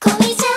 恋じゃ